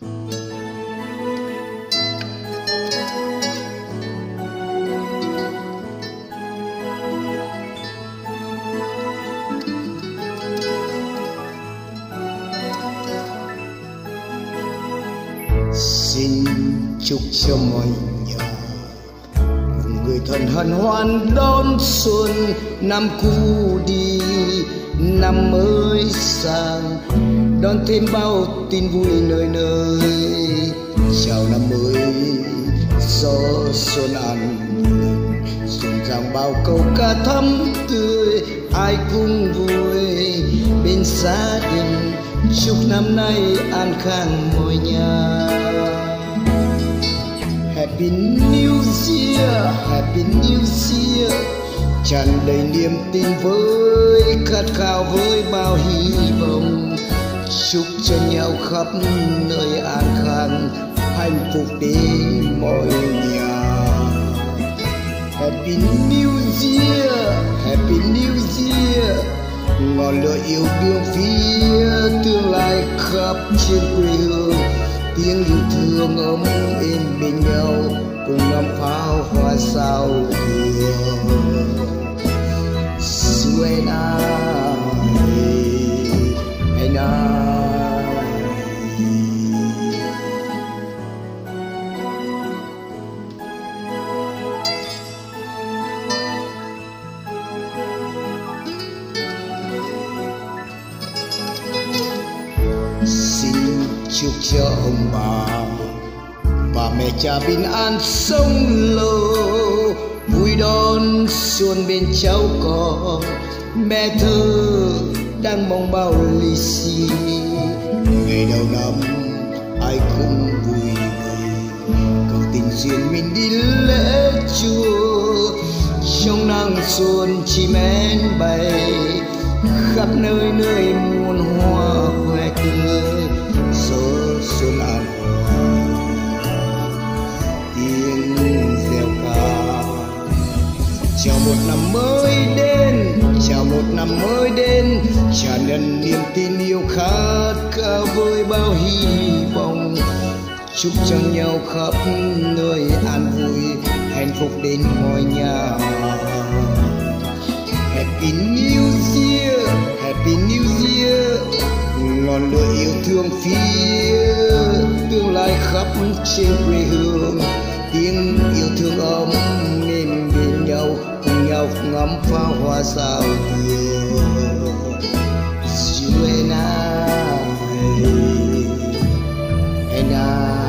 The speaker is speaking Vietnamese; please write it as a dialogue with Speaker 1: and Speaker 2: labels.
Speaker 1: xin chúc cho mọi nhà cùng người thân hân hoan đón xuân năm cũ đi, năm mới sang đón thêm bao tin vui nơi nơi. Chào năm mới gió xuân an xuân rằng bao câu ca thắm tươi ai cũng vui. Bên gia đình chúc năm nay an khang mọi nhà. Happy New Year, Happy New Year. Tràn đầy niềm tin với khát khao với bao hy vọng chúc cho nhau khắp nơi an khang hạnh phúc đến mọi nhà. Happy New Year, Happy New Year. Ngọn lửa yêu đương phía tương lai khắp trên quê hương. Tiếng yêu thương ấm êm bên nhau cùng ngắm pháo hoa sao hương chúc cho ông bà. Và mẹ cha bình an sống lâu, vui đón xuân bên cháu con. Mẹ thơ đang mong bao lì xì. Ngày đầu năm, ai cũng vui vầy cầu tình duyên mình đi lễ chùa trong nắng xuân chim én bay, khắp nơi nơi chào một năm mới đến chào một năm mới đến. Tràn ngần niềm tin yêu khát khao với bao hy vọng. Chúc cho nhau khắp nơi an vui hạnh phúc đến mọi nhà. Happy New Year, Happy New Year Ngọn lửa yêu thương phía tương lai khắp trên quê hương. Tiếng yêu thương ấm êm Cùng nhau ngắm pháo hoa sao hương You and I, and I